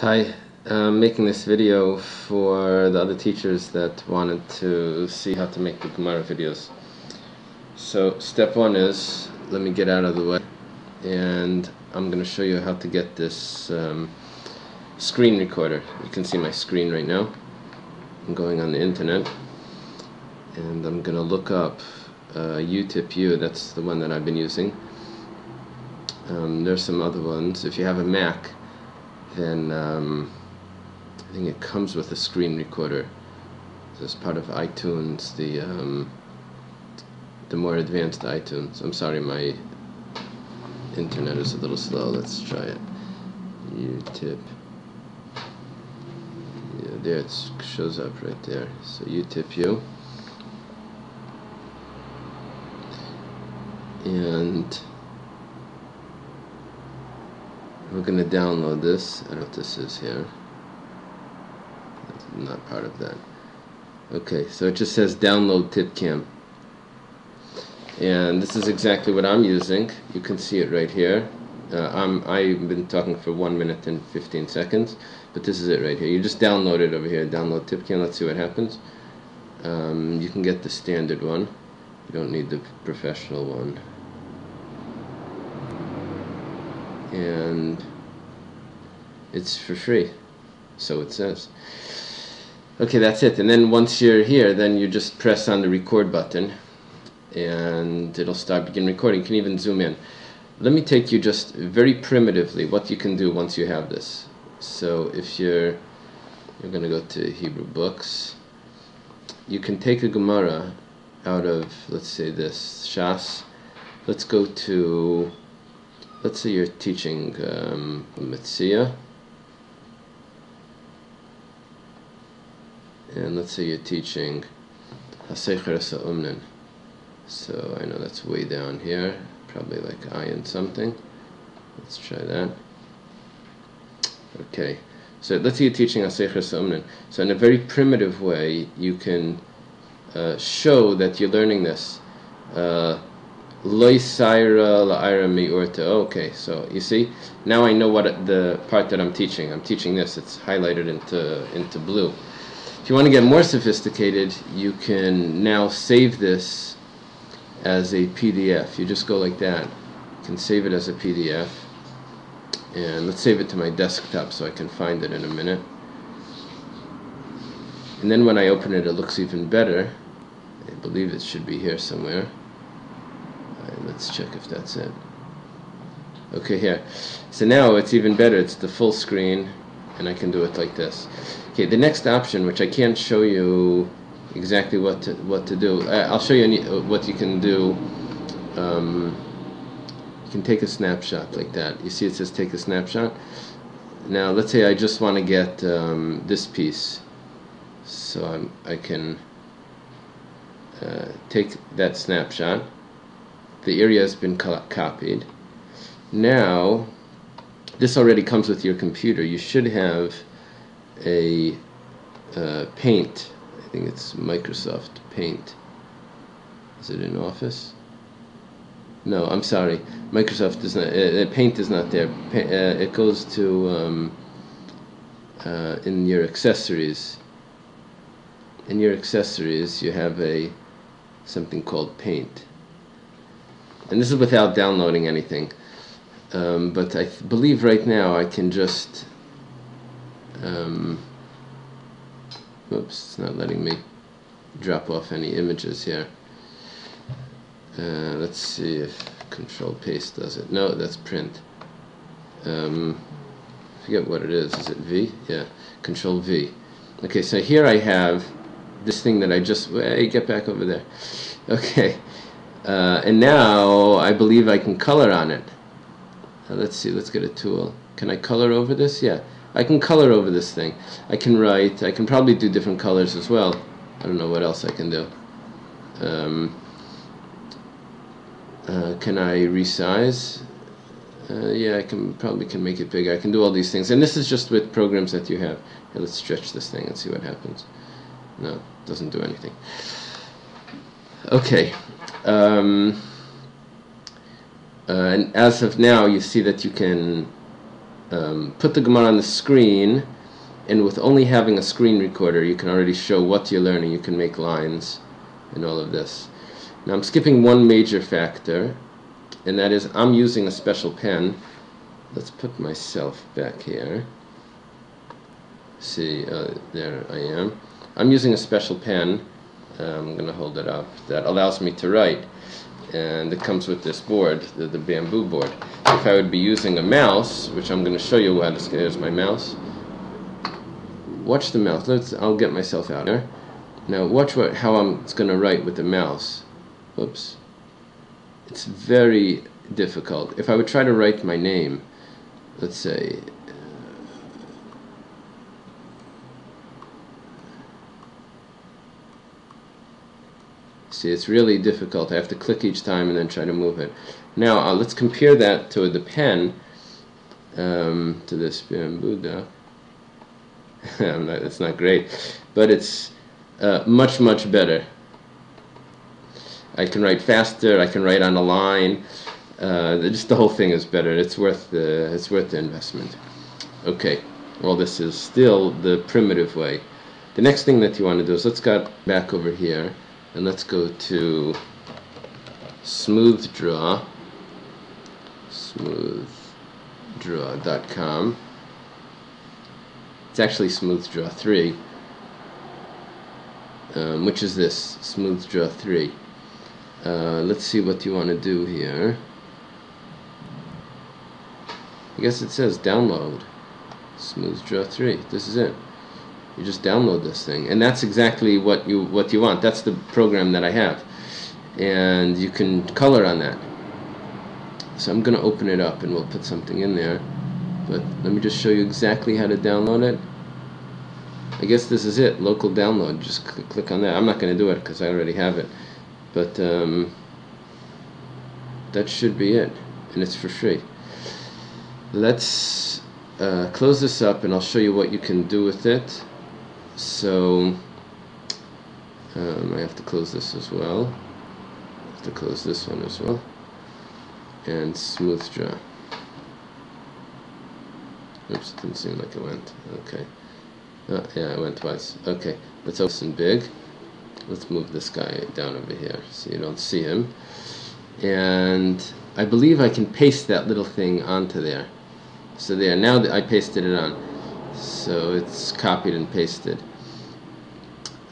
Hi, I'm making this video for the other teachers that wanted to see how to make the Gemara videos. So step one is, let me get out of the way, and I'm going to show you how to get this um, screen recorder. You can see my screen right now. I'm going on the internet, and I'm going to look up uh, UTIP-U, that's the one that I've been using. Um, there's some other ones. If you have a Mac, then um, I think it comes with a screen recorder. So it's part of iTunes, the um, the more advanced iTunes. I'm sorry, my internet is a little slow. Let's try it. UTIP. Yeah, there it shows up right there. So UTIP-U. And we're going to download this. I don't know what this is here. That's not part of that. Okay, so it just says download TipCam. And this is exactly what I'm using. You can see it right here. Uh, I'm, I've been talking for 1 minute and 15 seconds, but this is it right here. You just download it over here, download TipCam, let's see what happens. Um, you can get the standard one. You don't need the professional one. And it's for free. So it says. Okay that's it. And then once you're here then you just press on the record button and it'll start begin recording. You can even zoom in. Let me take you just very primitively what you can do once you have this. So if you're you're going to go to Hebrew books. You can take a Gemara out of let's say this Shas. Let's go to let's say you're teaching um, Metzia, and let's say you're teaching. So I know that's way down here, probably like Ayin something. Let's try that. Okay, so let's say you're teaching. So in a very primitive way, you can uh, show that you're learning this. Uh, Okay, so you see, now I know what the part that I'm teaching. I'm teaching this. It's highlighted into into blue. If you want to get more sophisticated, you can now save this as a PDF. You just go like that. You can save it as a PDF. And let's save it to my desktop so I can find it in a minute. And then when I open it, it looks even better. I believe it should be here somewhere let's check if that's it. Okay here. So now it's even better. It's the full screen and I can do it like this. Okay the next option which I can't show you exactly what to, what to do uh, I'll show you uh, what you can do. Um, you can take a snapshot like that. You see it says take a snapshot? Now let's say I just want to get um, this piece. So I'm, I can uh, take that snapshot the area has been co copied. Now, this already comes with your computer. You should have a uh, Paint. I think it's Microsoft Paint. Is it in Office? No, I'm sorry. Microsoft is not. Uh, uh Paint is not there. Pa uh, it goes to um, uh, in your accessories. In your accessories, you have a something called Paint and this is without downloading anything. Um, but I believe right now I can just um, oops it's not letting me drop off any images here. Uh, let's see if control paste does it. No that's print. Um, forget what it is. Is it V? Yeah control V. Okay so here I have this thing that I just hey get back over there. Okay uh, and now I believe I can color on it. Uh, let's see, let's get a tool. Can I color over this? Yeah, I can color over this thing. I can write, I can probably do different colors as well. I don't know what else I can do. Um, uh, can I resize? Uh, yeah, I can probably can make it bigger. I can do all these things. And this is just with programs that you have. Here, let's stretch this thing and see what happens. No, it doesn't do anything. Okay. Um, uh, and as of now, you see that you can um, put the Gemara on the screen, and with only having a screen recorder, you can already show what you're learning. You can make lines and all of this. Now I'm skipping one major factor, and that is I'm using a special pen. Let's put myself back here. See, uh, there I am. I'm using a special pen. I'm going to hold it up. That allows me to write. And it comes with this board, the, the bamboo board. If I would be using a mouse, which I'm going to show you how this here's my mouse. Watch the mouse. Let's. I'll get myself out there. Now watch what how I'm going to write with the mouse. Oops. It's very difficult. If I would try to write my name, let's say See, it's really difficult. I have to click each time and then try to move it. Now, uh, let's compare that to the pen, um, to this Buddha. not, it's not great, but it's uh, much, much better. I can write faster. I can write on a line. Uh, just the whole thing is better. It's worth the it's worth the investment. Okay. Well, this is still the primitive way. The next thing that you want to do is let's go back over here and let's go to smooth draw. It's actually smooth draw 3 um, which is this? Smooth draw 3 uh, let's see what you want to do here. I guess it says download. Smooth draw 3 this is it you just download this thing. And that's exactly what you what you want. That's the program that I have. And you can color on that. So I'm gonna open it up and we'll put something in there. But let me just show you exactly how to download it. I guess this is it local download. Just cl click on that. I'm not gonna do it because I already have it. But um, that should be it. And it's for free. Let's uh, close this up and I'll show you what you can do with it so um, I have to close this as well. I have to close this one as well. And smooth draw. Oops didn't seem like it went. Okay. Oh, yeah it went twice. Okay let's open big. Let's move this guy down over here so you don't see him. And I believe I can paste that little thing onto there. So there now that I pasted it on. So it's copied and pasted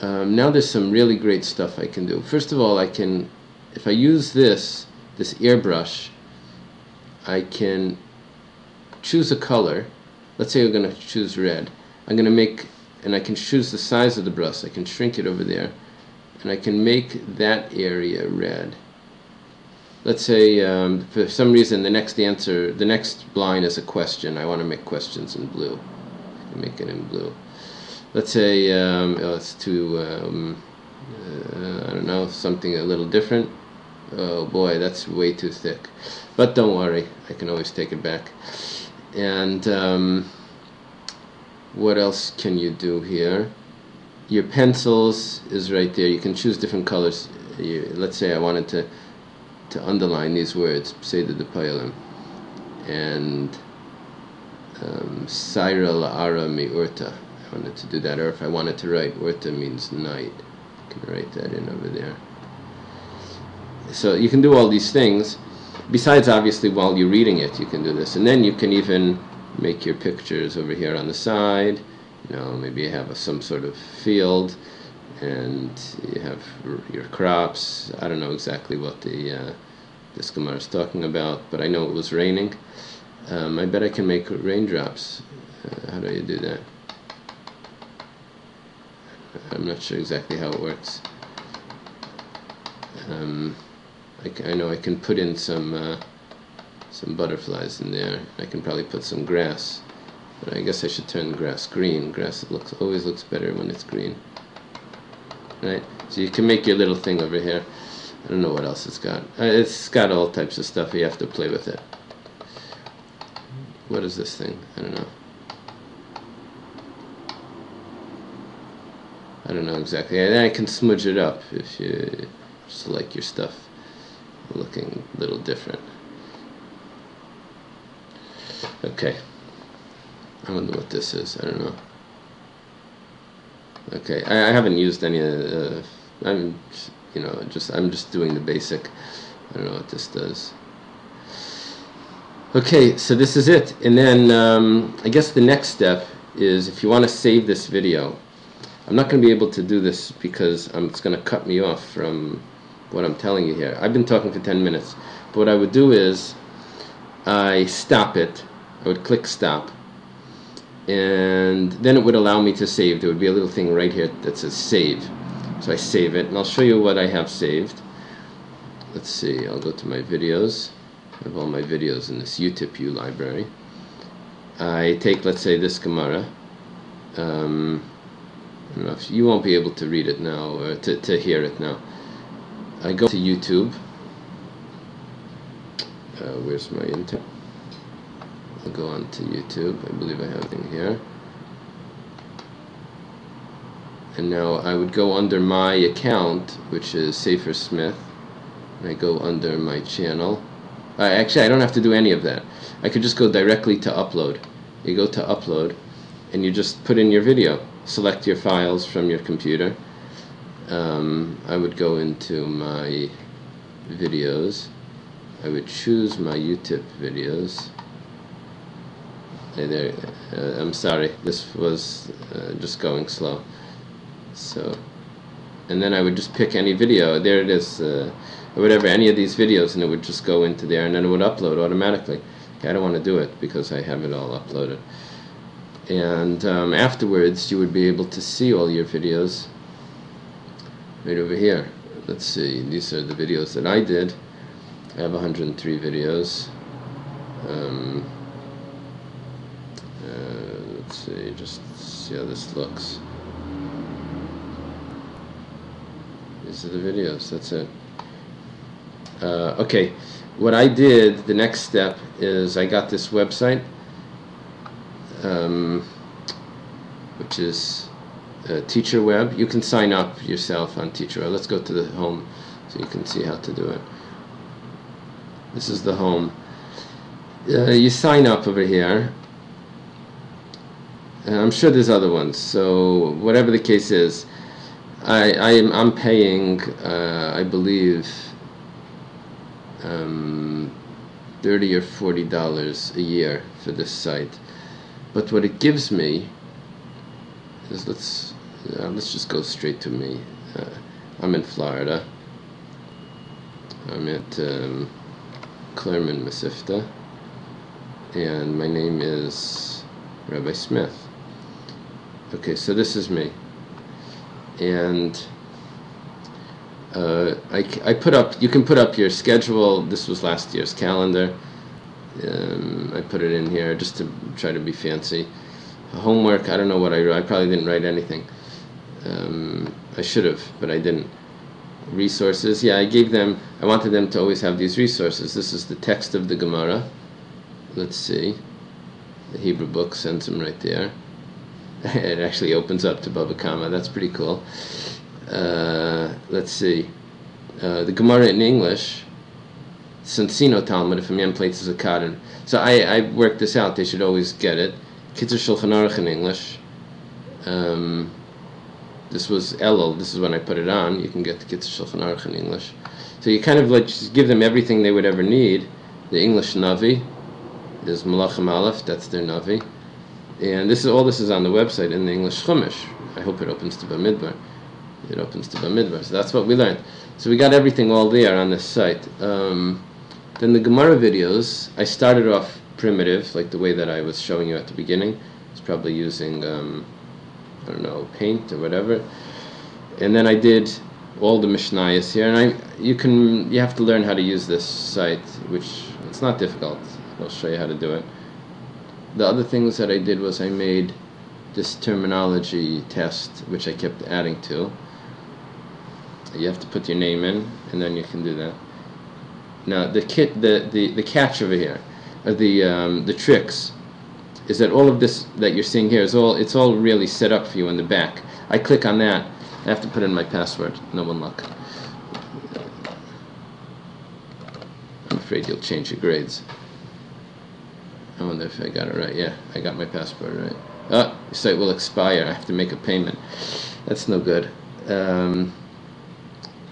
um, now there's some really great stuff I can do. First of all, I can, if I use this, this airbrush, I can choose a color. Let's say I'm going to choose red. I'm going to make, and I can choose the size of the brush. I can shrink it over there. And I can make that area red. Let's say um, for some reason the next answer, the next line is a question. I want to make questions in blue. I can make it in blue let's say um, it's to um, uh, I don't know something a little different. Oh boy that's way too thick. But don't worry I can always take it back. And um, what else can you do here? Your pencils is right there. You can choose different colors. You, let's say I wanted to to underline these words say the Depayalim and um, Cyril Ara Urta I wanted to do that, or if I wanted to write Urta means night, I can write that in over there. So you can do all these things. Besides, obviously, while you're reading it, you can do this. And then you can even make your pictures over here on the side. You know, maybe you have a, some sort of field, and you have your crops. I don't know exactly what the uh, this Gemara is talking about, but I know it was raining. Um, I bet I can make raindrops. Uh, how do you do that? I'm not sure exactly how it works. Um, I, I, know I can put in some uh, some butterflies in there. I can probably put some grass, but I guess I should turn grass green. Grass looks always looks better when it's green. Right? So you can make your little thing over here. I don't know what else it's got. Uh, it's got all types of stuff. You have to play with it. What is this thing? I don't know. I don't know exactly. And I can smudge it up if you just like your stuff looking a little different. Okay. I wonder what this is. I don't know. Okay, I, I haven't used any. of Uh, I'm, you know, just I'm just doing the basic. I don't know what this does. Okay, so this is it, and then um, I guess the next step is if you want to save this video. I'm not going to be able to do this because um, it's going to cut me off from what I'm telling you here. I've been talking for 10 minutes, but what I would do is I stop it. I would click stop and then it would allow me to save. There would be a little thing right here that says save. So I save it, and I'll show you what I have saved. Let's see, I'll go to my videos. I have all my videos in this UTIP-U library. I take, let's say, this Gemara. Um, If you won't be able to read it now, or to, to hear it now. I go to YouTube. Uh, where's my internet? I'll go on to YouTube. I believe I have it here. And now I would go under my account, which is Sefer Smith. And I go under my channel. Uh, actually, I don't have to do any of that. I could just go directly to upload. You go to upload, and you just put in your video. Select your files from your computer. Um, I would go into my videos. I would choose my UTIP videos. There, uh, I'm sorry, this was uh, just going slow. So, and then I would just pick any video, there it is, uh, whatever, any of these videos, and it would just go into there, and then it would upload automatically. Okay, I don't want to do it because I have it all uploaded. And um, afterwards, you would be able to see all your videos right over here. Let's see, these are the videos that I did. I have 103 videos. Um, let's see, just see how this looks. These are the videos, that's it. Uh, okay, what I did, the next step is I got this website, um, which is uh, TeacherWeb. You can sign up yourself on TeacherWeb. Let's go to the home so you can see how to do it. This is the home. Uh, you sign up over here and I'm sure there's other ones. So whatever the case is, I, I am I'm paying uh, I believe um, thirty or forty dollars a year for this site, but what it gives me is let's uh, let's just go straight to me. Uh, I'm in Florida. I'm at um, Claremont, Mesivta, and my name is Rabbi Smith. Okay, so this is me. And uh, I, I put up, you can put up your schedule. This was last year's calendar. Um, I put it in here just to try to be fancy. Homework, I don't know what I wrote. I probably didn't write anything. Um, I should have, but I didn't. Resources, yeah, I gave them, I wanted them to always have these resources. This is the text of the Gemara. Let's see. The Hebrew book sends them right there. it actually opens up to Bava Kama. That's pretty cool. Uh, let's see. Uh, the Gemara in English, Soncino Talmud, if a man places a cotton. So I, I worked this out. They should always get it. Kitzur Shulchan Aruch in English. Um, this was Elul. This is when I put it on. You can get the Kitzur Shulchan Aruch in English. So you kind of like give them everything they would ever need. The English Navi is Malachim Aleph. That's their Navi. And this is all this is on the website in the English Chumash. I hope it opens to Bamidbar. It opens to Bamidbar. So that's what we learned. So we got everything all there on this site. Um, then the Gemara videos, I started off primitive, like the way that I was showing you at the beginning. It's probably using, um, I don't know, paint or whatever. And then I did all the Mishnayos here, and I you can you have to learn how to use this site, which it's not difficult. I'll show you how to do it the other things that I did was I made this terminology test, which I kept adding to. You have to put your name in, and then you can do that. Now the kit, the the, the catch over here, or the um, the tricks, is that all of this that you're seeing here is all it's all really set up for you in the back. I click on that, I have to put in my password. No one luck. I'm afraid you'll change your grades. I wonder if I got it right. Yeah, I got my passport right. The site will expire. I have to make a payment. That's no good. Um,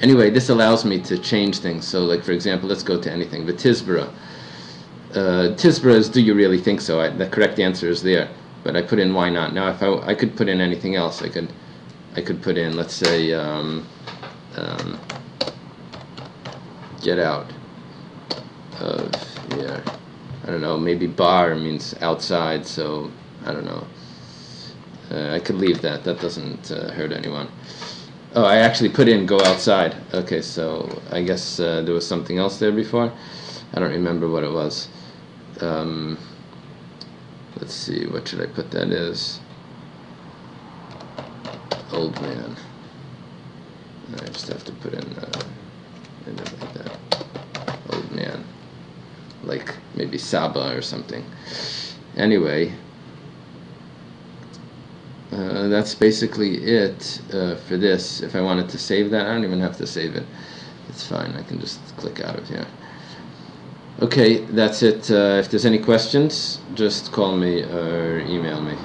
anyway, this allows me to change things. So, like for example, let's go to anything. Vitisbara. Uh, is, do you really think so? I, the correct answer is there, but I put in why not. Now, if I, I could put in anything else, I could, I could put in, let's say, um, um, get out of here. I don't know, maybe bar means outside, so I don't know. Uh, I could leave that. That doesn't uh, hurt anyone. Oh, I actually put in go outside. Okay, so I guess uh, there was something else there before. I don't remember what it was. Um, let's see, what should I put that is? Old man. I just have to put in, uh, like that. Old man. Like maybe Saba or something. Anyway, uh, that's basically it uh, for this. If I wanted to save that, I don't even have to save it. It's fine. I can just click out of here. Okay, that's it. Uh, if there's any questions, just call me or email me.